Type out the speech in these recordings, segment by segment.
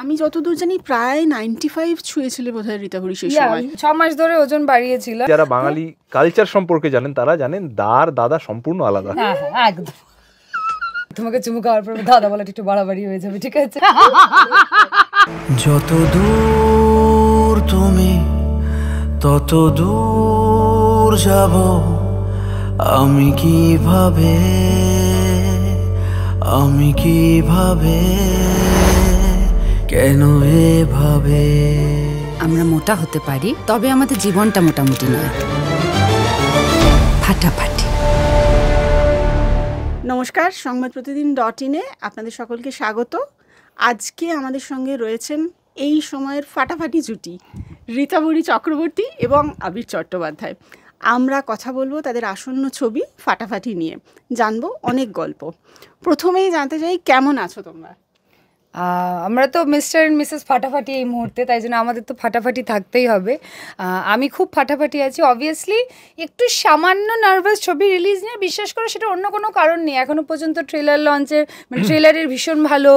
আমি যতদূর জানি প্রায় নাইনটি ফাইভ ছুঁয়েছিল বোধ হয় রীতাভরি সেই সময়। ছ মাস ধরে ওজন বাড়িয়েছিলাম যারা বাঙালি কালচার সম্পর্কে জানেন তারা জানেন দার দাদা সম্পূর্ণ আলাদা। হ্যাঁ হ্যাঁ একদম। তোমাকে চুমু খাওয়ার পর দাদা বলাটা একটু বাড়াবাড়ি হয়ে যাবে ঠিক আছে? যত দূর তুমি তত দূর যাব আমি কীভাবে আমি কীভাবে কেন এভাবে? আমরা মোটা হতে পারি তবে আমাদের জীবনটা মোটামুটি নয়। ফাটাফাটি। নমস্কার সংবাদ প্রতিদিন ডট ইনে আপনাদের সকলকে স্বাগত। আজকে আমাদের সঙ্গে রয়েছেন এই সময়ের ফাটাফাটি জুটি রীতাবরী চক্রবর্তী এবং আবির চট্টোপাধ্যায়। আমরা কথা বলব তাদের আসন্ন ছবি ফাটাফাটি নিয়ে। জানব অনেক গল্প। প্রথমেই জানতে চাই কেমন আছো তোমরা? আমরা তো মিস্টার অ্যান্ড মিসেস ফাটাফাটি এই মুহূর্তে তাই জন্য আমাদের তো ফাটাফাটি থাকতেই হবে। আমি খুব ফাটাফাটি আছি। অবভিয়াসলি একটু সামান্য নার্ভাস ছবি রিলিজ নিয়ে বিশ্বাস করো সেটা অন্য কোনো কারণ নেই। এখনও পর্যন্ত ট্রেলার লঞ্চের মানে ট্রেলারের ভীষণ ভালো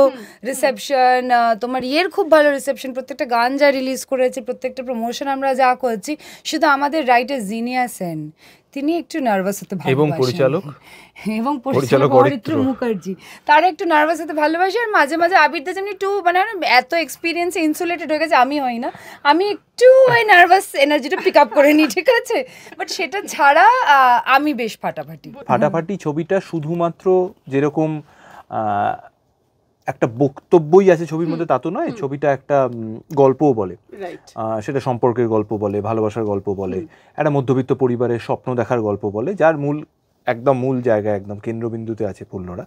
রিসেপশন তোমার ইয়ের খুব ভালো রিসেপশন প্রত্যেকটা গান যা রিলিজ করেছে প্রত্যেকটা প্রমোশন আমরা যা করছি শুধু আমাদের রাইটার জিনিয়া সেন তিনি একটু নার্ভাস হতে ভালোবাসেন। এবং পরিচালক? এবং পরিচালক অরিত্র। মুখার্জি। তারা একটু নার্ভাস হতে ভালোবাসে আর মাঝে মাঝে আবিরদা যেমনি একটু মানে এত এক্সপিরিয়েন্স ইনসুলেটেড হয়ে গেছে আমি হই না। আমি একটু ওই নার্ভাস এনার্জিটা পিক আপ করে নিই ঠিক আছে? বাট সেটা ছাড়া আহ, আমি বেশ ফাটাফাটি। ফাটাফাটি ছবিটা শুধুমাত্র যেরকম আহ, একটা বক্তব্যই আছে ছবির মধ্যে তা তো নয় ছবিটা একটা গল্পও বলে। সেটা সম্পর্কের গল্প বলে ভালোবাসার গল্প বলে একটা মধ্যবিত্ত পরিবারের স্বপ্ন দেখার গল্প বলে যার মূল একদম মূল জায়গায় একদম কেন্দ্রবিন্দুতে আছে পূর্ণরা।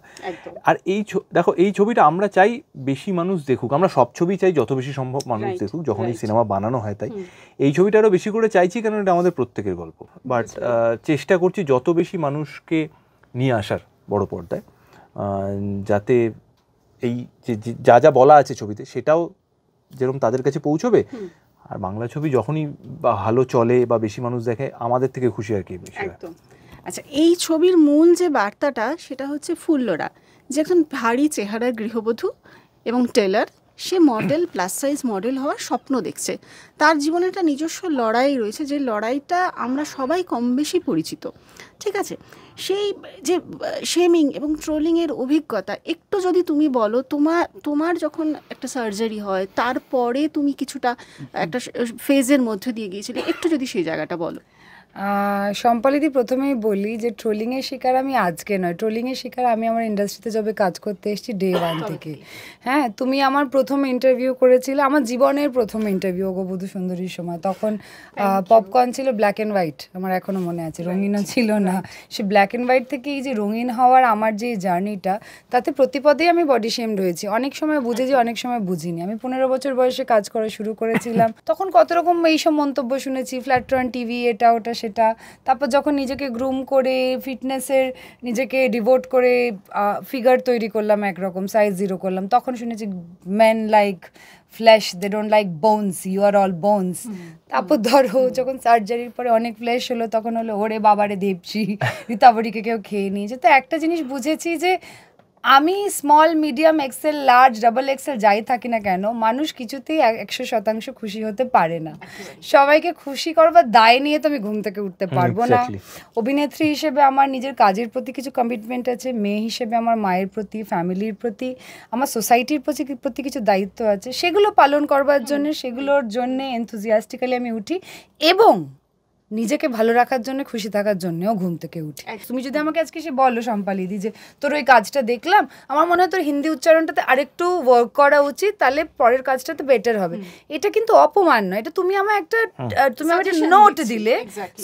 আর এই ছ- দেখো এই ছবিটা আমরা চাই বেশি মানুষ দেখুক আমরা সব ছবি চাই যত বেশি সম্ভব মানুষ দেখুক যখন এই সিনেমা বানানো হয় তাই। এই ছবিটা আরও বেশি করে চাইছি কারণ এটা আমাদের প্রত্যেকের গল্প। বাট চেষ্টা করছি যত বেশি মানুষকে নিয়ে আসার বড় পর্দায় যাতে এই যে যে- যা বলা আছে ছবিতে সেটাও যেরকম তাদের কাছে পৌঁছবে আর বাংলা ছবি যখনই বা ভালো চলে বা বেশি মানুষ দেখে আমাদের থেকে খুশি আর কি। একদম আচ্ছা এই ছবির মূল যে বার্তাটা সেটা হচ্ছে ফুল্লরা যে একজন ভারী চেহারার গৃহবধূ এবং টেলার সে মডেল প্লাস সাইজ মডেল হওয়ার স্বপ্ন দেখছে। তার জীবনে একটা নিজস্ব লড়াই রয়েছে, যে লড়াইটা আমরা সবাই কম বেশি পরিচিত। ঠিক আছে? সেই, যে শেমিং এবং ট্রোলিংয়ের অভিজ্ঞতা, একটু যদি তুমি বলো, তোমার তোমার যখন একটা সার্জারি হয়, তারপরে তুমি কিছুটা একটা ফেজের মধ্যে দিয়ে গিয়েছিলে, একটু যদি সেই জায়গাটা বলো। সম্পালিদি প্রথমেই বলি যে ট্রোলিংয়ের শিকার আমি আজকে নয়। ট্রোলিংয়ের শিকার আমি আমার ইন্ডাস্ট্রিতে যবে কাজ করতে এসেছি ডে ওয়ান থেকে। হ্যাঁ তুমি আমার প্রথম ইন্টারভিউ করেছিলে আমার জীবনের প্রথম ইন্টারভিউ অগবধূ সুন্দরীর সময়। তখন পপকর্ন ছিল ব্ল্যাক অ্যান্ড হোয়াইট আমার এখনও মনে আছে রঙিনও ছিল না। সে ব্ল্যাক অ্যান্ড হোয়াইট থেকে এই যে রঙিন হওয়ার আমার যে জার্নিটা তাতে প্রতিপদেই আমি বডি শেমড হয়েছি অনেক সময় বুঝেছি অনেক সময় বুঝিনি। আমি পনেরো বছর বয়সে কাজ করা শুরু করেছিলাম। তখন কত রকম এইসব মন্তব্য শুনেছি ফ্ল্যাট্রন টিভি এটা ওটা সেটা। তারপর যখন নিজেকে গ্রুম করে ফিটনেসের নিজেকে ডিভোট করে ফিগার তৈরি করলাম একরকম সাইজ জিরো করলাম তখন শুনেছি men like flesh they don't like bones you are all bones তারপর ধরো যখন সার্জারির পরে অনেক ফ্ল্যাশ হলো তখন হলো ওরে বাবারে দেবছি রীতাবরীকে কেউ খেয়ে নিয়েছে। তো একটা জিনিস বুঝেছি যে আমি small medium XL large double XL যাই থাকি না কেন মানুষ কিছুতেই একশো শতাংশ খুশি হতে পারে না। সবাইকে খুশি করবার দায় নিয়ে তো আমি ঘুম থেকে উঠতে পারব না। অভিনেত্রী হিসেবে আমার নিজের কাজের প্রতি কিছু কমিটমেন্ট আছে মেয়ে হিসেবে আমার মায়ের প্রতি ফ্যামিলির প্রতি আমার সোসাইটির প্রতি প্রতি কিছু দায়িত্ব আছে সেগুলো পালন করবার জন্য সেগুলোর জন্য এনথুজিয়াস্টিক্যালি আমি উঠি এবং নিজেকে ভালো রাখার জন্য খুশি থাকার জন্যও ঘুম থেকে উঠে। তুমি যদি আমাকে আজকে সে বলো সম্পালিদি যে তোর ওই কাজটা দেখলাম আমার মনে হয় তোর হিন্দি উচ্চারণটাতে আরেকটু ওয়ার্ক করা উচিত তাহলে পরের কাজটাতে বেটার হবে। এটা কিন্তু অপমান নয় এটা তুমি আমার একটা তুমি আমার একটা নোট দিলে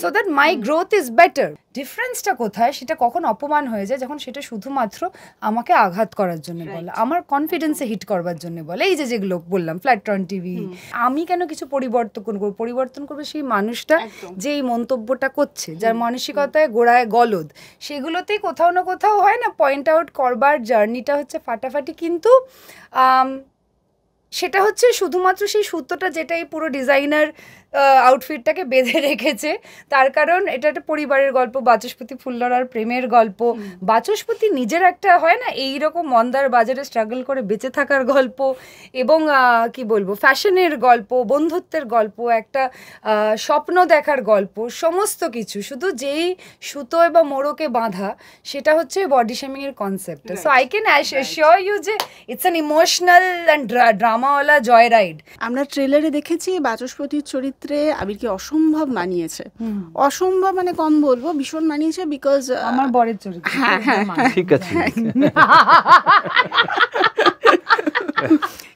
so that my growth is better ডিফারেন্সটা কোথায়? সেটা কখন অপমান হয়ে যায়? যখন সেটা শুধুমাত্র আমাকে আঘাত করার জন্য বলে। আমার কনফিডেন্সে হিট করবার জন্য বলে। এই যে যেগুলো বললাম ফ্ল্যাট্রন টিভি আমি কেন কিছু পরিবর্তন করব? পরিবর্তন করবে সেই মানুষটা যে এই মন্তব্যটা করছে যার মানসিকতায় গোড়ায় গলদ। সেগুলোতেই কোথাও না কোথাও হয় না পয়েন্ট আউট করবার জার্নিটা হচ্ছে ফাটাফাটি। কিন্তু সেটা হচ্ছে শুধুমাত্র সেই সুতোটা যেটাই পুরো ডিজাইনার আউটফিটটাকে বেঁধে রেখেছে। তার কারণ এটা একটা পরিবারের গল্প বাচস্পতি ফুল্লরার প্রেমের গল্প। বাচস্পতি নিজের একটা হয় না এই রকম মন্দার বাজারে স্ট্রাগল করে বেঁচে থাকার গল্প এবং কি বলব ফ্যাশনের গল্প বন্ধুত্বের গল্প একটা স্বপ্ন দেখার গল্প সমস্ত কিছু। শুধু যেই সুতো বা মোড়কে বাঁধা সেটা হচ্ছে বডি শেমিং এর concept so I can assure you যে ইটস অ্যান ইমোশনাল অ্যান্ড ড্রামাওয়ালা জয় রাইড আমরা ট্রেলারে দেখেছি বাচস্পতির চরিত্রে আবিরকে অসম্ভব মানিয়েছে। অসম্ভব মানে কম বলব ভীষণ মানিয়েছে বিকজ আমার বরের চরিত্র হ্যাঁ, হ্যাঁ, ঠিক আছে।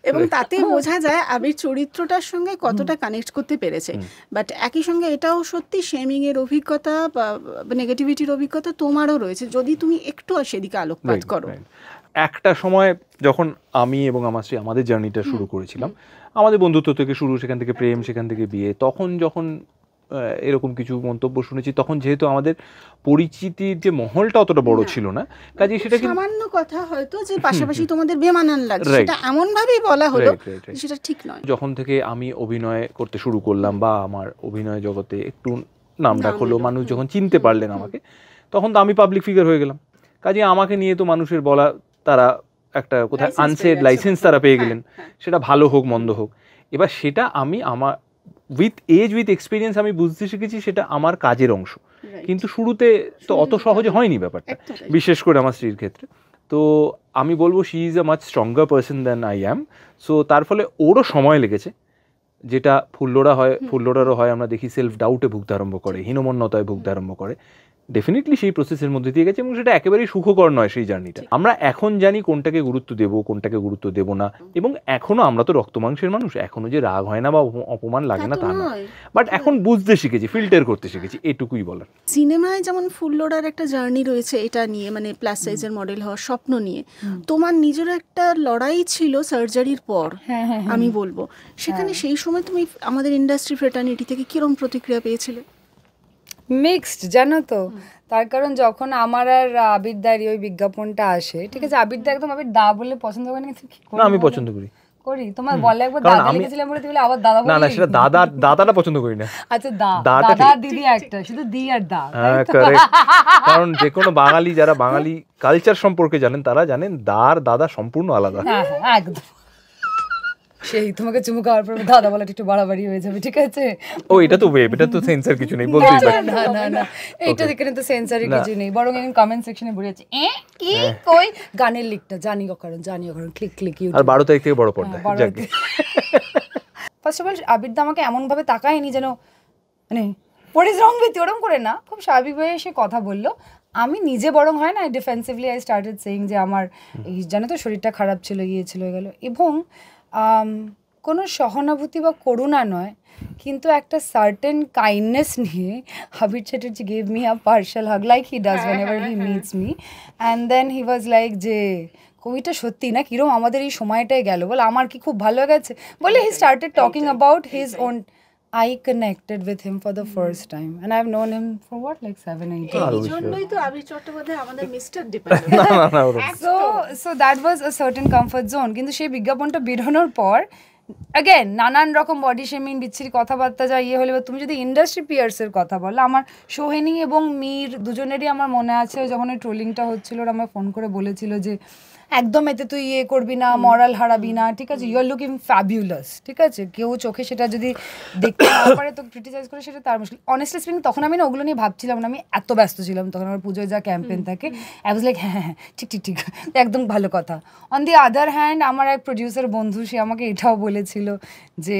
এবং তাতে বোঝা যায় আবির চরিত্রটার সঙ্গে কতটা কানেক্ট করতে পেরেছে। বাট একই সঙ্গে এটাও সত্যি শেমিং এর অভিজ্ঞতা বা নেগেটিভিটির অভিজ্ঞতা তোমারও রয়েছে। যদি তুমি একটু সেদিকে আলোকপাত করো. একটা সময় যখন আমি এবং আমার স্ত্রী আমাদের জার্নিটা শুরু করেছিলাম আমাদের বন্ধুত্ব থেকে শুরু সেখান থেকে প্রেম সেখান থেকে বিয়ে তখন যখন এরকম কিছু মন্তব্য শুনেছি তখন যেহেতু আমাদের পরিচিতির যে মহলটা অতটা বড় ছিল না কাজে সেটা সামান্য কথা হয়তো যে পাশাপাশি তোমাদের বেমানান লাগছে সেটা এমন ভাবেই বলা হলো. সেটা ঠিক নয়। যখন থেকে আমি অভিনয় করতে শুরু করলাম বা আমার অভিনয় জগতে একটু নাম ডাক হলো মানুষ যখন চিনতে পারলেন আমাকে তখন তো আমি পাবলিক ফিগার হয়ে গেলাম। কাজে আমাকে নিয়ে তো মানুষের বলা তারা একটা কোথায় আনসেড লাইসেন্স তারা পেয়ে হ্যাঁ, গেলেন। হ্যাঁ। সেটা ভালো হোক মন্দ হোক। এবার সেটা আমি আমার উইথ এজ উইথ এক্সপিরিয়েন্স আমি বুঝতে শিখেছি সেটা আমার কাজের অংশ। কিন্তু শুরুতে তো অত সহজে হয়নি ব্যাপারটা। বিশেষ করে আমার স্ত্রীর ক্ষেত্রে। তো আমি বলব she is a much stronger person than I am so তার ফলে ওরও সময় লেগেছে। যেটা ফুল্লোরা হয় ফুল্লোরারও হয় আমরা দেখি সেলফ ডাউটে ভুগতে আরম্ভ করে হীনমন্যতায় ভুগতে আরম্ভ করে। ডেফিনেটলি সেই প্রসেসের মধ্যে দিয়ে গেছে এবং সেটা একেবারেই সুখকর নয় সেই জার্নিটা আমরা এখন জানি কোনটাকে গুরুত্ব দেব কোনটাকে গুরুত্ব দেব না। এবং এখনও আমরা তো রক্ত মাংসের মানুষ এখনও যে রাগ হয় না বা অপ- অপমান লাগে না তা না। বাট এখন বুঝতে শিখেছি ফিল্টার করতে শিখেছি এটুকুই বলার। সিনেমায় যেমন ফুল্লোড়ার একটা জার্নি রয়েছে এটা নিয়ে মানে প্লাস সাইজের মডেল হওয়ার স্বপ্ন নিয়ে। তোমার নিজের একটা লড়াই ছিল সার্জারির পর হ্যাঁ হ্যাঁ আমি বলব। সেখানে সেই সময় তুমি আমাদের ইন্ডাস্ট্রি ফ্রেটার্নিটি থেকে কিরম প্রতিক্রিয়া পেয়েছিলে? মিক্সড জানো তো? তার কারণ যখন আমার আর আবিরদারি ওই বিজ্ঞাপনটা আসে ঠিক আছে? আবিরদা একদম আবির দা বলে পছন্দ করে না আমি পছন্দ করি। করি? তোমার বলে একবার দাদা লিখেছিলাম বলে তুমি আবার দাদা না না সেটা দাদা দাদাটা পছন্দ করি না। আচ্ছা দা। দাদা দিদি একটা শুধু দি আর দা হ্যাঁ. কারণ যে কোনো বাঙালি যারা বাঙালি কালচার সম্পর্কে জানেন তারা জানেন দার দাদা সম্পূর্ণ আলাদা। হ্যাঁ হ্যাঁ একদম। সেই তোমাকে চুমু খাওয়ার পর দাদা বলাটা একটু বাড়াবাড়ি হয়ে যাবে ঠিক আছে? ও এটা তো ওয়েব এটা তো সেন্সার কিছু নেই না, না না এইটা এখানে তো কিছু নেই বরং এখন কমেন্ট সেকশনে বলে যাচ্ছে এ কি কই? গানের লিখটা জানি কারণ জানি কারণ ক্লিক ক্লিক আর বারো তারিখ থেকে বড় পর্দা হ্যাঁ, ফার্স্ট অফ অল আবিরদা আমাকে এমনভাবে তাকায়নি যেন মানে হোয়াট ইজ রং উইথ ওরম করে না খুব স্বাভাবিকভাবে সে কথা বলল। আমি নিজে বরং হয় না ডিফেন্সিভলি আই স্টার্টেড সেইং যে আমার এই জানো তো শরীরটা খারাপ ছিল ইয়ে ছিল গেল। এবং কোনো সহানুভূতি বা করুণা নয় কিন্তু একটা সার্টেন কাইন্ডনেস নিয়ে Habir Chatterjee gave me a partial hug like he does whenever he meets me and then he was like যে কবিটা সত্যি না? কিরম আমাদের এই সময়টাই গেল? বল আমার কি খুব ভালো গেছে বলে he started talking about his own I connected with him for the first time, and I've known him for what, like seven, eight years. Mister ওরকম So, so that was a certain comfort zone. কিন্তু সেই বিজ্ঞাপনটা বেরোনোর পর again নানান রকম body shaming বিচ্ছিরি কথাবার্তা যা ইয়ে হলে বা তুমি যদি ইন্ডাস্ট্রি পিয়ার্সের কথা বলো আমার সোহেনি এবং মীর দুজনেরই আমার মনে আছে যখন ওই ট্রোলিংটা হচ্ছিল ওরা আমায় ফোন করে বলেছিল যে একদম এতে তুই ইয়ে করবি না মরাল হারাবি না ঠিক আছে? ইউ আর লুকিং ফ্যাবিউলাস ঠিক আছে? কেউ চোখে সেটা যদি দেখতে না পারে তো ক্রিটিসাইজ করে সেটা তার মুশকিল। অনেস্টলি স্পিকিং তখন আমি না ওগুলো নিয়ে ভাবছিলাম না আমি এত ব্যস্ত ছিলাম তখন আমার পুজোয় যা ক্যাম্পেন থাকে আই ওয়াজ লাইক হ্যাঁ হ্যাঁ ঠিক ঠিক ঠিক একদম ভালো কথা। অন দি আদার হ্যান্ড আমার এক প্রডিউসার বন্ধু সে আমাকে এটাও বলেছিল যে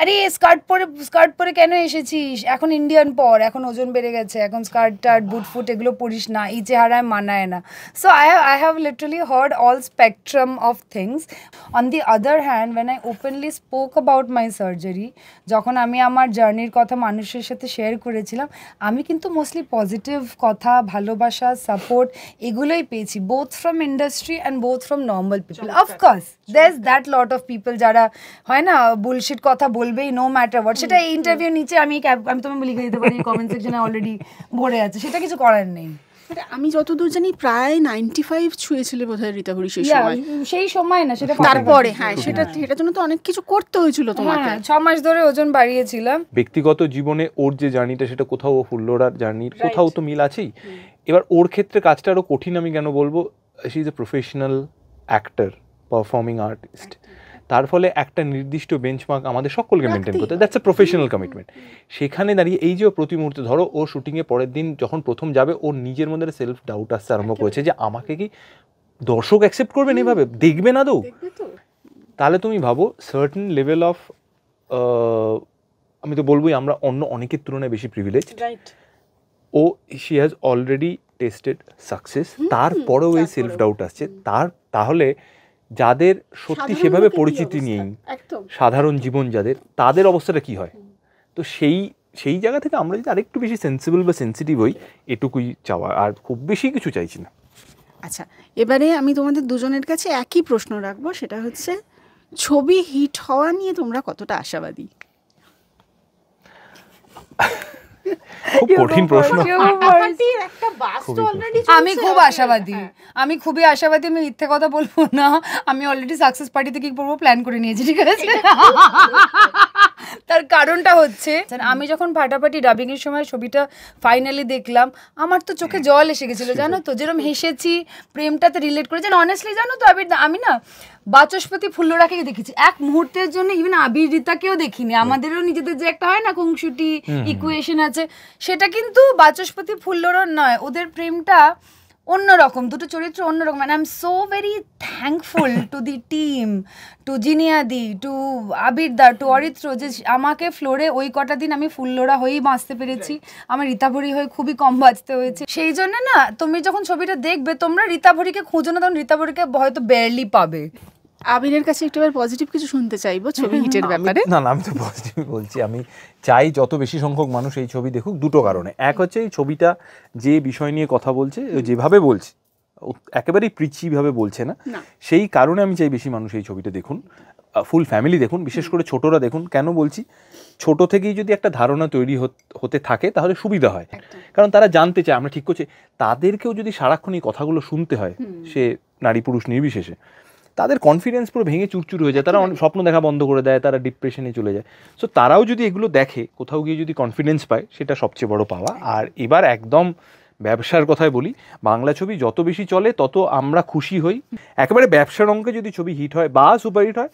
আরে স্কার্ট পরে স্কার্ট পরে কেন এসেছিস? এখন ইন্ডিয়ান পর এখন ওজন বেড়ে গেছে এখন স্কার্ট টার্ট বুট ফুট এগুলো পরিস না এই চেহারায় মানায় না। So I have I have literally heard all spectrum of things on the other hand when I openly spoke about my surgery যখন আমি আমার জার্নির কথা মানুষের সাথে শেয়ার করেছিলাম আমি কিন্তু মোস্টলি পজিটিভ কথা ভালোবাসা সাপোর্ট এগুলোই পেয়েছি both from industry and both from normal people of course there that lot of people যারা হয় না বুলশিট কথা বলবেই নো ম্যাটার হোয়াট সেটা এই ইন্টারভিউ নিচে আমি আমি তোমাকে লিখে দিতে পারি কমেন্ট সেকশনে অলরেডি ভরে আছে। সেটা কিছু করার নেই। আমি যতদূর জানি প্রায় নাইনটি ফাইভ ছুঁয়েছিলে বোধহয় রীতাভরি সেই Yeah, সময়। সেই সময় না সেটা তারপরে হ্যাঁ সেটা সেটার জন্য তো অনেক কিছু করতে হয়েছিল তোমাকে। হ্যাঁ ছ মাস ধরে ওজন বাড়িয়েছিলাম। ব্যক্তিগত জীবনে ওর যে জার্নিটা সেটা কোথাও ও ফুল্লোড়ার জার্নির কোথাও তো মিল আছেই। এবার ওর ক্ষেত্রে কাজটা আরও কঠিন আমি কেন বলব? She is a professional actor performing artist তার ফলে একটা নির্দিষ্ট বেঞ্চমার্ক আমাদের সকলকে মেনটেন করতে দ্যাটস এ প্রফেশনাল কমিটমেন্ট সেখানে দাঁড়িয়ে এই যে ও প্রতি মুহূর্তে ধরো ও শুটিংয়ে পরের দিন যখন প্রথম যাবে ওর নিজের মধ্যে সেলফ ডাউট আসতে আরম্ভ করেছে যে আমাকে কি দর্শক অ্যাকসেপ্ট করবেন এইভাবে দেখবে না দৌ তো। তাহলে তুমি ভাবো সার্টেন লেভেল অফ আমি তো বলবোই আমরা অন্য অনেকের তুলনায় বেশি privilege O she has already tasted success তারপরেও এই সেলফ ডাউট আসছে। তার তাহলে যাদের সত্যি সেভাবে পরিচিতি নেই সাধারণ জীবন যাদের তাদের অবস্থাটা কি হয়? তো সেই সেই জায়গা থেকে আমরা যদি আরেকটু বেশি সেন্সিবল বা সেন্সিটিভ হই এটুকুই চাওয়া আর খুব বেশি কিছু চাইছি না। আচ্ছা এবারে আমি তোমাদের দুজনের কাছে একই প্রশ্ন রাখব সেটা হচ্ছে ছবি হিট হওয়া নিয়ে তোমরা কতটা আশাবাদী? খুব কঠিন প্রশ্ন। আমি খুব আশাবাদী। আমি খুবই আশাবাদী আমি মিথ্যে কথা বলব না। আমি অলরেডি সাকসেস পার্টিতে কি করব প্ল্যান করে নিয়েছি ঠিক আছে? তার কারণটা হচ্ছে আমি যখন ফাটাফাটি ডাবিং এর সময় ছবিটা ফাইনালি দেখলাম আমার তো চোখে জল এসে গেছিল জানো তো? যেরকম হেসেছি প্রেমটাতে রিলেট করে জানো অনেস্টলি জানো তো আবির আমি না বাচস্পতি ফুল্লরাকে দেখেছি। এক মুহূর্তের জন্য ইভেন আবির রিতাকেও দেখিনি। আমাদেরও নিজেদের যে একটা হয় না কুংসুটি ইকুয়েশন আছে সেটা কিন্তু বাচস্পতি ফুল্লরর নয়। ওদের প্রেমটা অন্যরকম দুটো চরিত্র অন্যরকম and I am so very thankful to the team to জিনিয়াদি to Abir da to Aritra যে আমাকে ফ্লোরে ওই কটা দিন আমি ফুল্লোড়া হয়েই বাঁচতে পেরেছি। আমার রীতাভরি হয়ে খুবই কম বাঁচতে হয়েছে। সেই জন্য না তুমি যখন ছবিটা দেখবে তোমরা রীতাভরিকে খুঁজো না তখন রীতাভরিকে হয়তো বেয়ারলি পাবে। আবিরের কাছে একটু পজিটিভ কিছু শুনতে চাইব ছবি হিটের ব্যাপারে। না না আমি তো পজিটিভ বলছি। আমি চাই যত বেশি সংখ্যক মানুষ এই ছবি দেখুক দুটো কারণে। এক হচ্ছে এই ছবিটা যে বিষয় নিয়ে কথা বলছে যেভাবে বলছে একেবারেই প্রিচিভাবে বলছে না। সেই কারণে আমি চাই বেশি মানুষ এই ছবিটা দেখুন ফুল ফ্যামিলি দেখুন বিশেষ করে ছোটরা দেখুন। কেন বলছি? ছোট থেকেই যদি একটা ধারণা তৈরি হতে থাকে তাহলে সুবিধা হয়। কারণ তারা জানতে চায় আমরা ঠিক করছি তাদেরকেও যদি সারাক্ষণ এই কথাগুলো শুনতে হয় সে নারী পুরুষ নির্বিশেষে তাদের কনফিডেন্স পুরো ভেঙে চুরচুর হয়ে যায়। তারা স্বপ্ন দেখা বন্ধ করে দেয়, তারা ডিপ্রেশনে চলে যায়। সো তারাও যদি এগুলো দেখে, কোথাও গিয়ে যদি কনফিডেন্স পায়, সেটা সবচেয়ে বড় পাওয়া আর এবার একদম ব্যবসার কথায় বলি বাংলা ছবি যত বেশি চলে তত আমরা খুশি হই। একেবারে ব্যবসার অঙ্কে যদি ছবি হিট হয় বা সুপার হিট হয়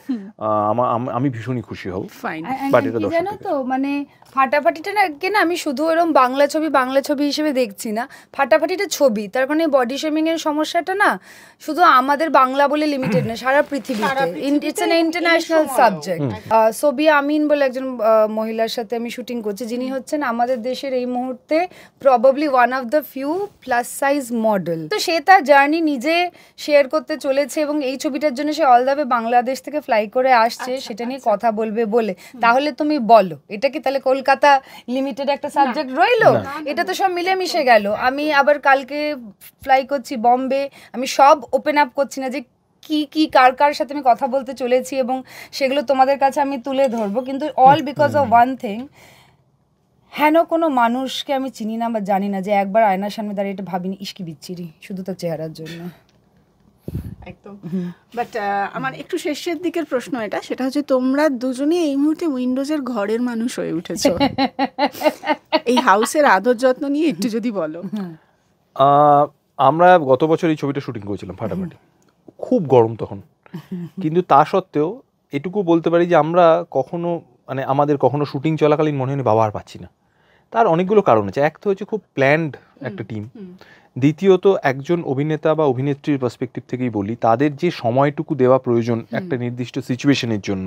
আহ, আমি ভীষণই খুশি হব। জানো তো মানে ফাটাফাটিটা না কে না আমি শুধু এরকম বাংলা ছবি বাংলা ছবি হিসেবে দেখছি না। ফাটাফাটিটা ছবি তার মানে বডি শেমিং এর সমস্যাটা না শুধু আমাদের বাংলা বলে লিমিটেড না সারা পৃথিবীতে। ইটস এন ইন্টারন্যাশনাল সাবজেক্ট সবি আমিন বলে একজন মহিলার সাথে আমি শুটিং করছি যিনি হচ্ছেন আমাদের দেশের এই মুহূর্তে probably one of the few plus size model তো সে তার জার্নি নিজে শেয়ার করতে চলেছে এবং এই ছবিটার জন্য সে অল দ্য বাংলাদেশ থেকে ফ্লাই করে আসছে সেটা নিয়ে কথা বলবে বলে। তাহলে তুমি বলো এটা কি তাহলে কলকাতা লিমিটেড একটা সাবজেক্ট রইল? এটা তো সব মিলেমিশে গেল। আমি আবার কালকে ফ্লাই করছি বম্বে আমি সব ওপেন আপ করছি না যে কি কি কার কার সাথে আমি কথা বলতে চলেছি এবং সেগুলো তোমাদের কাছে আমি তুলে ধরবো। কিন্তু all because of one thing হেন কোনো মানুষকে আমি চিনি না বা জানি না যে একবার আয়নার সামনে দাঁড়িয়ে এটা ভাবিনি ইস্কি বিচ্ছিরি শুধু তার চেহারার জন্য। একদম। বাট আমার একটু শেষের দিকের প্রশ্ন এটা সেটা হচ্ছে তোমরা দুজনে এই মুহূর্তে উইন্ডোজের ঘরের মানুষ হয়ে উঠেছো। এই হাউসের আদর যত্ন নিয়ে একটু যদি বলো। আমরা গত বছর এই ছবিটা শুটিং করেছিলাম ফাটাফাটি। খুব গরম তখন। কিন্তু তা সত্ত্বেও এটুকু বলতে পারি যে আমরা কখনো মানে আমাদের কখনো শুটিং চলাকালীন মনে হয়নি বাবা আর পাচ্ছি না। তার অনেকগুলো কারণ আছে। এক তো হচ্ছে খুব প্ল্যান্ড একটা টিম দ্বিতীয়ত একজন অভিনেতা বা অভিনেত্রীর পার্সপেক্টিভ থেকেই বলি তাদের যে সময়টুকু দেওয়া প্রয়োজন একটা নির্দিষ্ট সিচুয়েশনের জন্য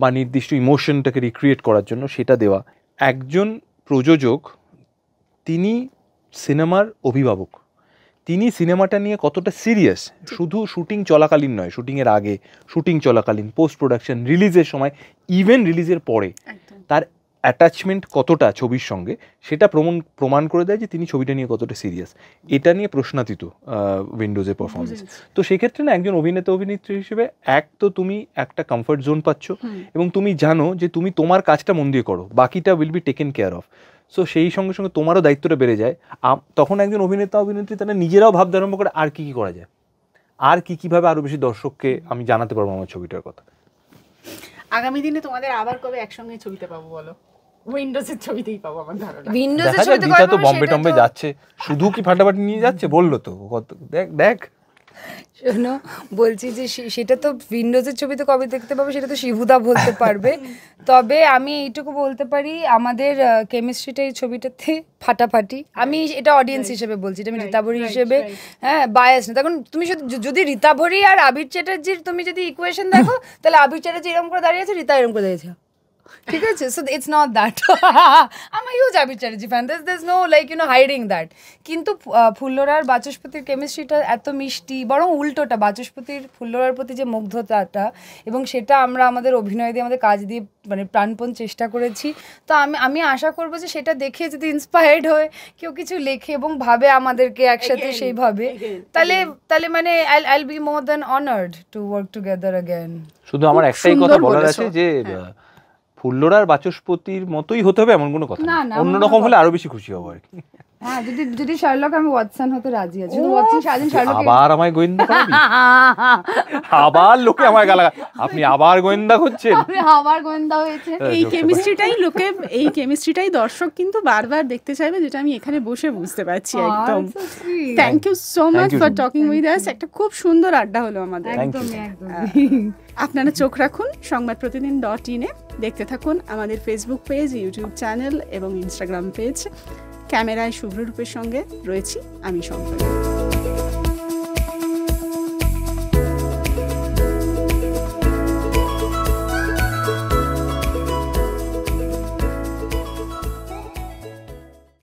বা নির্দিষ্ট ইমোশনটাকে রিক্রিয়েট করার জন্য সেটা দেওয়া। একজন প্রযোজক তিনি সিনেমার অভিভাবক। তিনি সিনেমাটা নিয়ে কতটা সিরিয়াস শুধু শুটিং চলাকালীন নয় শুটিংয়ের আগে শুটিং চলাকালীন পোস্ট প্রোডাকশন রিলিজের সময় ইভেন রিলিজের পরে তার অ্যাটাচমেন্ট কতটা ছবির সঙ্গে সেটা প্রমাণ প্রমাণ করে দেয় যে তিনি ছবিটা নিয়ে কতটা সিরিয়াস এটা নিয়ে প্রশ্নাতীত উইন্ডোজের পারফরমেন্স তো সেক্ষেত্রে না একজন অভিনেতা অভিনেত্রী হিসেবে এক তো তুমি একটা কমফর্ট জোন পাচ্ছ এবং তুমি জানো যে তুমি তোমার কাজটা মন দিয়ে করো বাকিটা will be taken care of so সেই সঙ্গে সঙ্গে তোমারও দায়িত্বটা বেড়ে যায়। তখন একজন অভিনেতা অভিনেত্রী তারা নিজেরাও ভাবতে আরম্ভ করে আর কি কি করা যায়। আর কি কীভাবে আরও বেশি দর্শককে আমি জানাতে পারব আমার ছবিটার কথা। আগামী দিনে তোমাদের আবার কবে একসঙ্গে ছবিতে পাবো বলো? উইন্ডোজের ছবিতেই পাবো আমার ধারণা। উইন্ডোজের ছবিতে গীতা তো বম্বে টম্বে যাচ্ছে শুধু কি ফাটাফাটি নিয়ে যাচ্ছে? বলল তো কত দেখ দেখ। শোনো বলছি যে সেটা তো উইন্ডোজের ছবিতে কবে দেখতে পাবে সেটা তো শিবুদা বলতে পারবে। তবে আমি এইটুকু বলতে পারি আমাদের কেমিস্ট্রিটা এই ছবিটাতে ফাটাফাটি। আমি এটা অডিয়েন্স হিসেবে বলছি এটা আমি রীতাভরি হিসেবে হ্যাঁ বায়াস না। তখন তুমি যদি রীতাভরি আর আবির চ্যাটার্জির তুমি যদি ইকুয়েশন দেখো তাহলে আবির চ্যাটার্জি এরকম করে দাঁড়িয়ে আছে রীতা এরকম করে দাঁড়িয়েছে ঠিক আছে? So it's not that um huge Abir Chatterjee fan this this no like you know hiding that কিন্তু ফুল্লরার বাচস্পতির কেমিস্ট্রিটা এত মিষ্টি বরং উল্টোটা বাচস্পতির ফুল্লরার প্রতি যে মুগ্ধতাটা এবং সেটা আমরা আমাদের অভিনয় দিয়ে আমাদের কাজ দিয়ে মানে প্রাণপণ চেষ্টা করেছি। তো আমি আমি আশা করব যে সেটা দেখে যদি ইন্সপায়ার্ড হয়ে কেউ কিছু লেখে এবং ভাবে আমাদেরকে একসাথে সেইভাবে তাহলে তাহলে মানে I I'll be more than honoured to work together again শুধু আমার একটাই কথা বলার আছে যে হ্যাঁ। ফুল্লরার বাচস্পতির মতোই হতে হবে এমন কোনো কথা অন্যরকম হলে আরও বেশি খুশি হব আর কি। হ্যাঁ যদি যদি শার্লক আমি ওয়াটসন হতে রাজি আছি। শুধু ওয়াটসন সারাদিন শার্লক আবার আমায় গোয়েন্দা করাবি? আবার লোকে আমায় আপনি আবার গোয়েন্দা করছেন আবার গোয়েন্দা হয়েছে হ্যাঁ, এই কেমিস্ট্রিটাই লোকে এই কেমিস্ট্রিটাই দর্শক কিন্তু বারবার দেখতে চাইবে যেটা আমি এখানে বসে বুঝতে পারছি একদম। Thank you so much for talking with us একটা খুব সুন্দর আড্ডা হলো আমাদের। একদমই আপনারা চোখ রাখুন সংবাদ প্রতিদিন ডট ইনে দেখতে থাকুন আমাদের ফেসবুক পেজ ইউটিউব চ্যানেল এবং ইনস্টাগ্রাম পেজ ক্যামেরায় শুভ্ররূপের সঙ্গে রয়েছি আমি সম্পর্ক